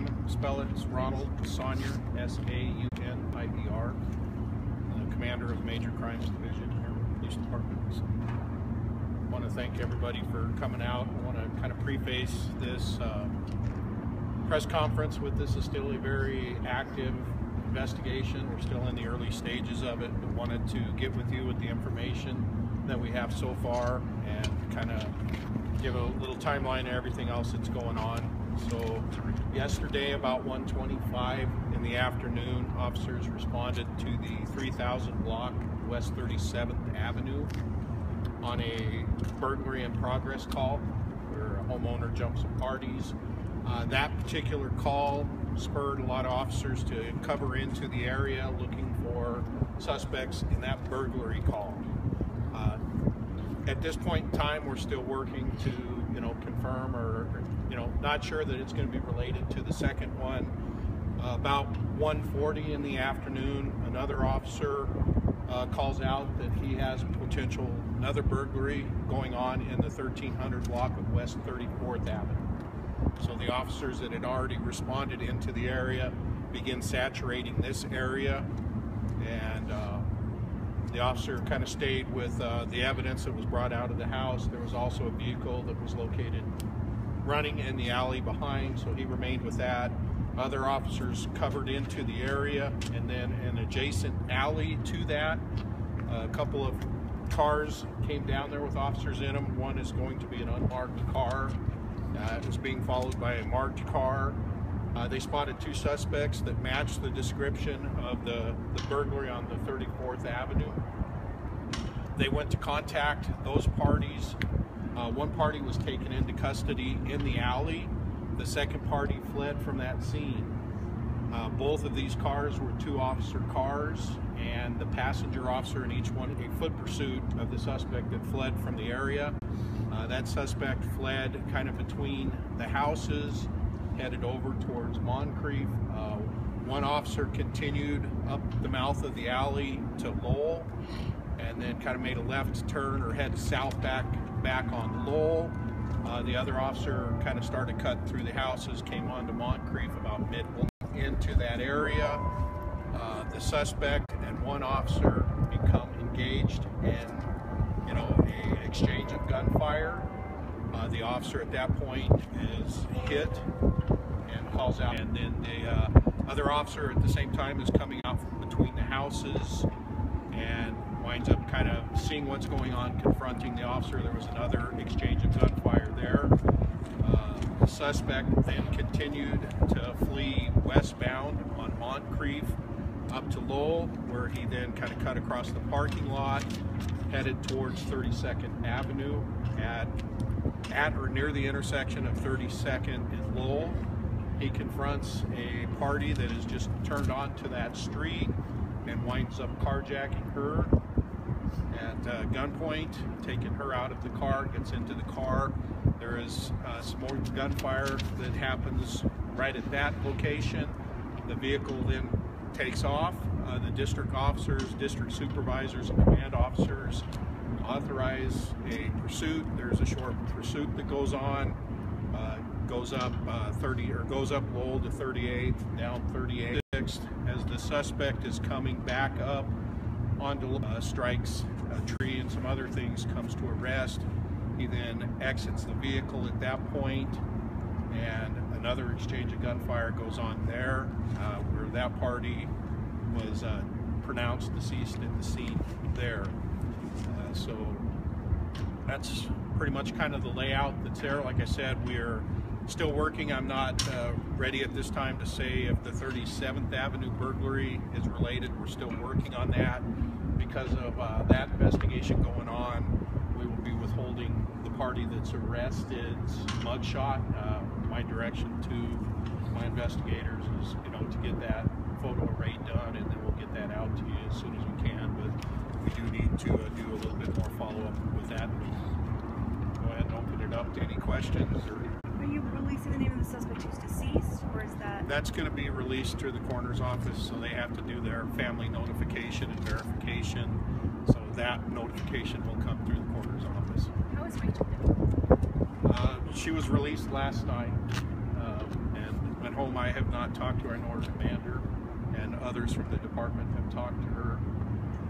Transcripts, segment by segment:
name, spell it, it's Ronald Saunier, S-A-U-N-I-E-R, the commander of Major Crimes Division here in the Police Department. So, I want to thank everybody for coming out. I want to kind of preface this uh, press conference with this is still a very active investigation. We're still in the early stages of it, but wanted to get with you with the information that we have so far and kind of give a little timeline of everything else that's going on. So yesterday about 1.25 in the afternoon, officers responded to the 3000 block West 37th Avenue on a burglary in progress call where a homeowner jumps some parties. Uh, that particular call spurred a lot of officers to cover into the area looking for suspects in that burglary call. Uh, at this point in time, we're still working to, you know, confirm or, you know, not sure that it's going to be related to the second one. Uh, about 1:40 in the afternoon, another officer uh, calls out that he has potential another burglary going on in the 1300 block of West 34th Avenue. So the officers that had already responded into the area begin saturating this area and uh, the officer kind of stayed with uh, the evidence that was brought out of the house. There was also a vehicle that was located running in the alley behind, so he remained with that. Other officers covered into the area, and then an adjacent alley to that, a couple of cars came down there with officers in them. One is going to be an unmarked car. Uh, it was being followed by a marked car. Uh, they spotted two suspects that matched the description of the, the burglary on the 34th Avenue. They went to contact those parties. Uh, one party was taken into custody in the alley. The second party fled from that scene. Uh, both of these cars were two officer cars and the passenger officer in each one a foot pursuit of the suspect that fled from the area. Uh, that suspect fled kind of between the houses headed over towards Moncrief. Uh, one officer continued up the mouth of the alley to Lowell and then kind of made a left turn or head south back back on Lowell. Uh, the other officer kind of started cutting through the houses, came on to Moncrief about mid into that area. Uh, the suspect and one officer become engaged in, you know, a exchange of gunfire. Uh, the officer at that point is hit and calls out. And then the uh, other officer at the same time is coming out from between the houses and winds up kind of seeing what's going on, confronting the officer. There was another exchange of gunfire there. Uh, the suspect then continued to flee westbound on Moncrief up to Lowell, where he then kind of cut across the parking lot, headed towards 32nd Avenue at at or near the intersection of 32nd and Lowell. He confronts a party that is just turned onto that street and winds up carjacking her at uh, gunpoint, taking her out of the car, gets into the car. There is uh, some more gunfire that happens right at that location. The vehicle then takes off. Uh, the district officers, district supervisors, and command officers authorize a pursuit. There's a short pursuit that goes on, uh, goes up uh, 30 or goes up Lowell to 38th, down 38th. As the suspect is coming back up onto uh, strikes a tree and some other things, comes to a rest. He then exits the vehicle at that point, and another exchange of gunfire goes on there, uh, where that party was uh, pronounced deceased at the scene there. Uh, so that's pretty much kind of the layout that's there. Like I said, we're still working. I'm not uh, ready at this time to say if the 37th Avenue burglary is related. We're still working on that. Because of uh, that investigation going on, we will be withholding the party that's arrested's mugshot. Uh, my direction to my investigators is, you know, to get that photo array done, and then we'll get that out to you as soon as we can. But we do need to uh, do a little bit more follow-up with that. Go ahead and open it up to any questions or Releasing the name of the suspect who's deceased, or is that? That's going to be released through the coroner's office, so they have to do their family notification and verification. So that notification will come through the coroner's office. How is Rachel doing? Uh, she was released last night, um, and at home, I have not talked to our North Commander, and others from the department have talked to her.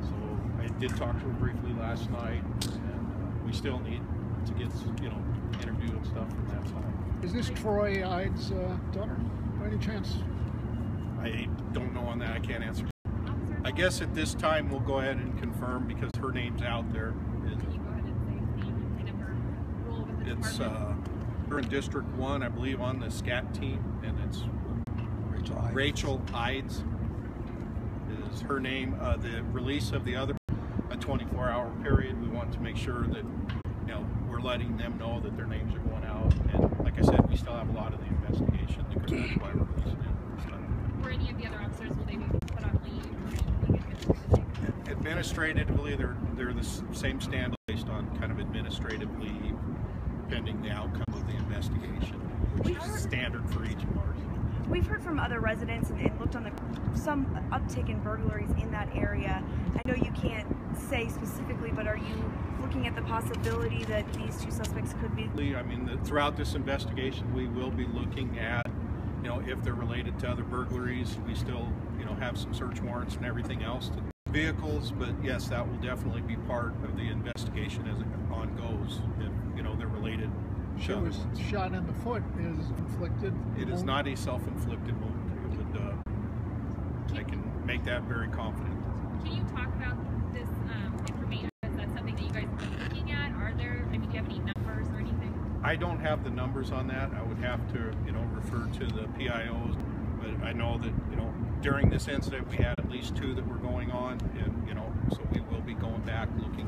So I did talk to her briefly last night, and uh, we still need to get, you know, interview and stuff from that side. Is this Troy Ide's uh, daughter, by any chance? I don't know on that, I can't answer. I guess at this time, we'll go ahead and confirm because her name's out there. Can you go ahead and say the name and kind of her role with the It's, uh, her in District One, I believe, on the SCAT team, and it's Rachel Ides. Rachel Ides is her name. Uh, the release of the other, a 24-hour period, we want to make sure that, you know, we're letting them know that their names are going out. And like I said, we still have a lot of the investigation goes that's why we're releasing it. So, For any of the other officers, will they be put on leave or being administrative? Administratively, they're, they're the same stand based on kind of administrative leave pending the outcome of the investigation, which is standard for each of ours. We've heard from other residents and, looked on the some uptick in burglaries in that area. I know you can't say specifically, but are you looking at the possibility that these two suspects could be? I mean, the- throughout this investigation, we will be looking at, you know, if they're related to other burglaries. We still, you know, have some search warrants and everything else to vehicles, but yes, that will definitely be part of the investigation as it on goes. If, you know, they're related. She to was ones. shot in the foot, is inflicted. It is not a self-inflicted wound. It would, uh, I can make that very confident. Can you talk about this um, information? Is that something that you guys have been looking at? Are there, I mean, do you have any numbers or anything? I don't have the numbers on that. I would have to, you know, refer to the PIOs. But I know that, you know, during this incident, we had at least two that were going on, and you know, so we will be going back looking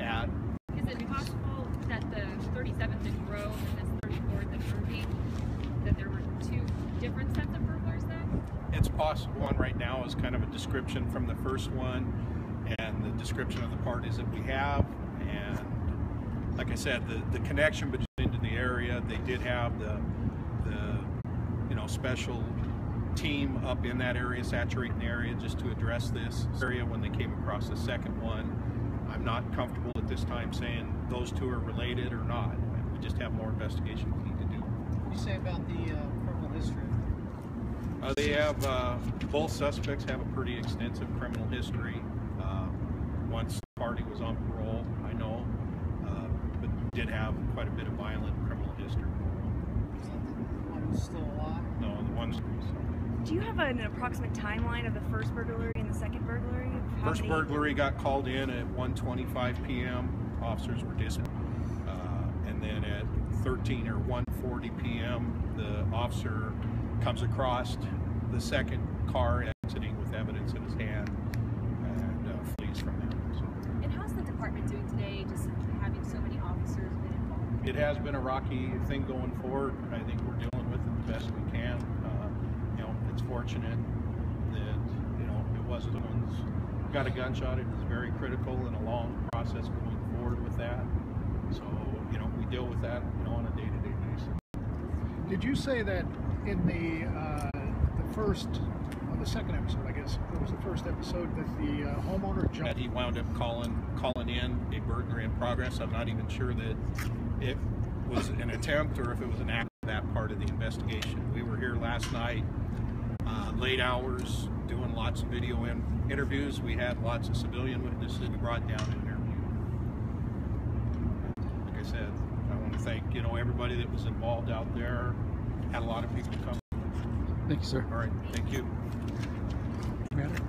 at. Is it possible that the 37th in Grove and this 34th in Irving, that there were two different sets of burglars then? It's possible. Is kind of a description from the first one, and the description of the parties that we have, and like I said, the the connection between the area. They did have the the you know special team up in that area, saturating area, just to address this area when they came across the second one. I'm not comfortable at this time saying those two are related or not. We just have more investigation we need to do. What do you say about the uh, criminal history? Uh, they have, uh, both suspects have a pretty extensive criminal history. Uh, once the party was on parole, I know, uh, but did have quite a bit of violent criminal history. Is that the one who's still alive? No, the ones, Do you have an approximate timeline of the first burglary and the second burglary? How first many- burglary got called in at 1:25 p.m. Officers were dispatched. Uh, and then at 13 or 1:40 p.m., the officer comes across the second car exiting with evidence in his hand and uh, flees from there. So. And how's the department doing today, just having so many officers been involved? It has been a rocky thing going forward. I think we're dealing with it the best we can. Uh, you know, it's fortunate that, you know, it wasn't one's got a gunshot. It was very critical and a long process going forward with that. So, you know, we deal with that, you know, on a day-to-day basis. Did you say that in the uh, the first, or the second episode, I guess it was the first episode, that the uh, homeowner That he wound up calling, calling in a burglary in progress. I'm not even sure that it was an attempt or if it was an act of that part of the investigation. We were here last night, uh, late hours, doing lots of video in, interviews. We had lots of civilian witnesses we brought down and interviewed. Like I said, I want to thank, you know, everybody that was involved out there had a lot of people come. Thank you, sir. All right, thank you. Commander?